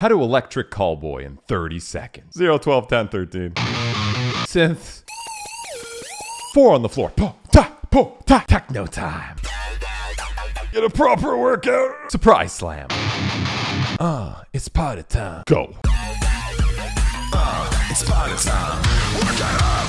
How to electric callboy in 30 seconds. 0, 12, 10, 13. Synth. Four on the floor. Po, ta, po, ta. Techno time. Get a proper workout. Surprise slam. Ah, it's party time. Go. Ah, It's party time. Work it out.